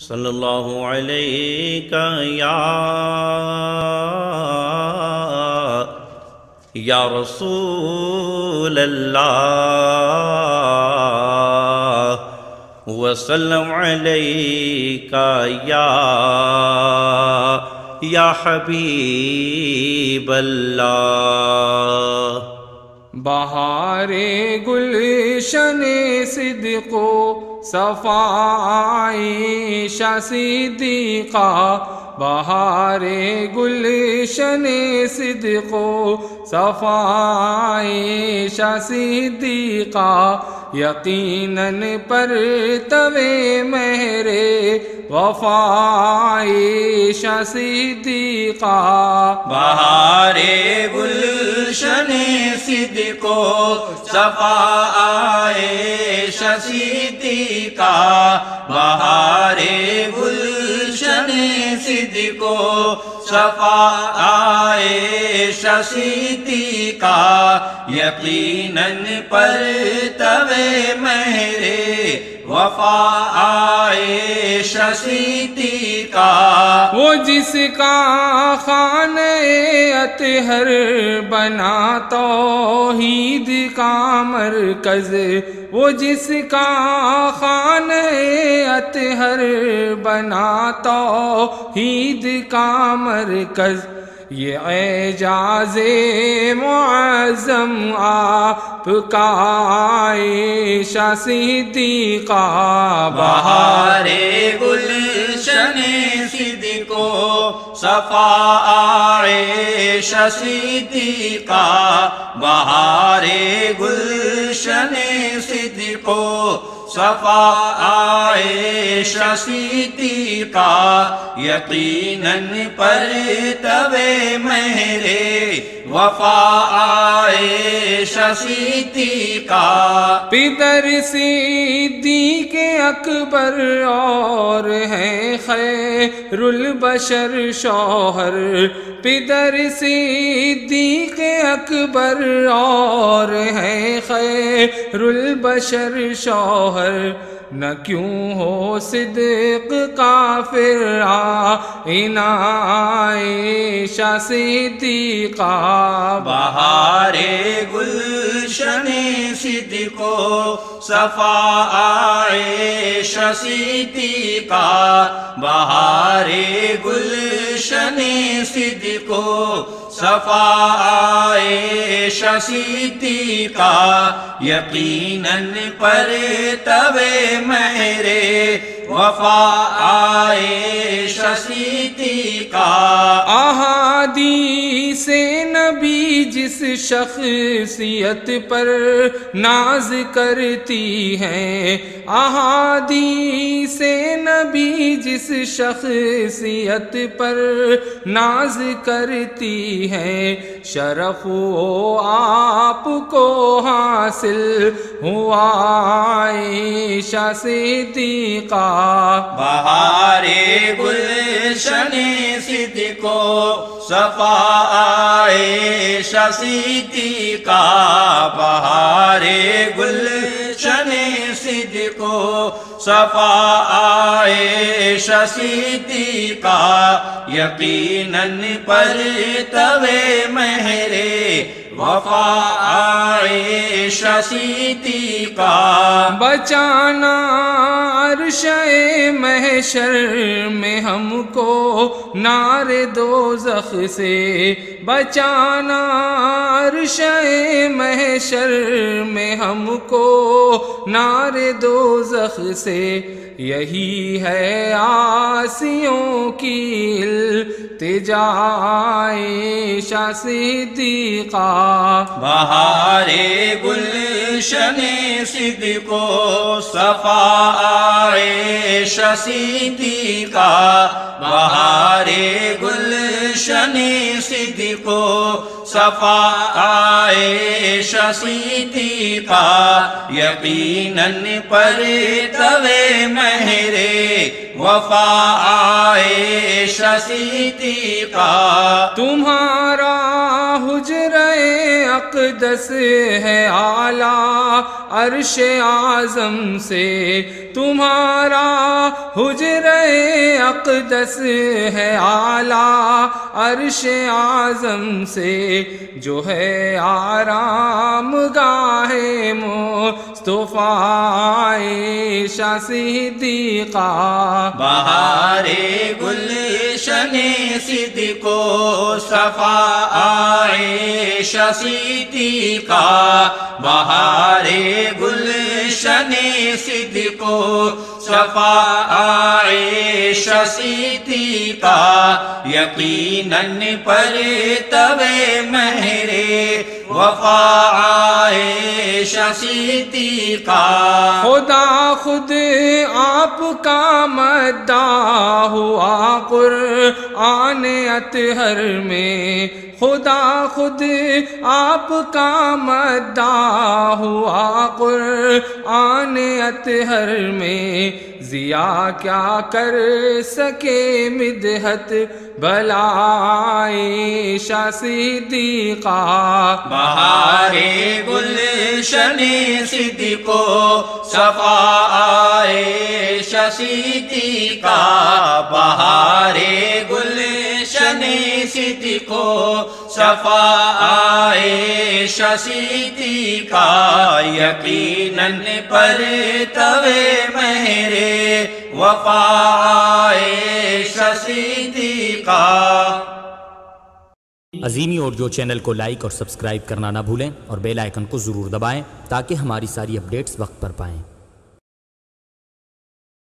सल्लल्लाहु अलैका या या रसूल अल्लाह वसल्लम अलैका या या हबीब अल्लाह बहारे गुलशन सिद्को सफ़ाई सिद्दीक़ा। बहारे गुलशन सिद्को सफ़ाई सिद्दीक़ा। यकीनन पर तवे मेरे वफ़ाई सिद्दीक़ा। बहारे गुलशन सिद्को सफ़ा आए शसीदी का बहारे गुलशन सिद्को सफ़ा आए शसीदी का यकीनन पर तवे मेरे वफा आए शसीदी का वो जिसका खान अतहर बना तो हीद का मरकज, वो जिसका खान अतहर बना तो हीद का मरकज। ये एजाजे मुआजम आपका आयशा सिद्दीक़ा बहारे गुलशन सिद्को सफ़ा आए शसीदीका बहारे गुलशन सिद्को सफ़ा आए का यकीनन पर तवे मेरे वफा आए शसीदी का पितर सिद्दी के अकबर और है खैरुल बशर शौहर। पितर सिद्दी के अकबर और है खैरुल बशर शौहर। न क्यों हो सिद्क का फिर इनाशा सिद्दीका। बहारे गुलशन सिद्को सफ़ा आए शसीदी का बहारे गुलशन सिद्को सफ़ा आए शसीदी का यकीनन पर तवे मेरे वफा आए शसीदी का आहादी से नबी जिस शख्सियत पर नाज करती है, अहादी से नबी जिस शख्सियत पर नाज करती है शरफ वो आपको हासिल हुआ आयशा सिद्दीक़ा। बहारे गुलशन सिद्को सफ़ा आए शसीदी का बहारे गुलशन सिद्को सफ़ा आए शसीदी का यकीनन पर तवे मेरे वफा आए शसीदी का बचाना अरश महशर में हमको नारे दो जख से बचाना अरश महशर में हमको नारे दो जख से। यही है आसियों की तिजाए सिद्दीक़ा बहारे गुलशन सिद्को सफ़ा आए शसीदी का बहारे गुलशन सिद्को सफ़ा आए शसीदी का यकीनन पर तवे महरे वफा आए शसीती का तुम्हारा अकदस है आला अरश आज़म से। तुम्हारा हुजर अकदस है आला अरश आज़म से। जो है आराम गाहे मुस्तफ़ाए सिद्दीक़ा। बहारे गुलशन को सफ़ा आए सिद्दीका बहारे गुलशन को सफ़ा आए सिद्दीका यकीनन पर तवे महरे वफा आए सिद्दीका खुदा खुद आपका मद्दा हुआ कुर। आने अतहर में, खुदा खुद आपका मदा हुआ। कुर आने अतहर में, जिया क्या कर सके मिदहत भलाए सिद्दीका। बहारे गुलशन सिद्दीको। सफ़ा आए सिद्दीका। बहारे सिद्दीको सफ़ा आए सिद्दीका यकीनन पर तवे मेरे वफा आए सिद्दीका अजीमी ऑडियो चैनल को लाइक और सब्सक्राइब करना ना भूलें और बेल आइकन को ज़रूर दबाएँ ताकि हमारी सारी अपडेट्स वक्त पर पाएँ।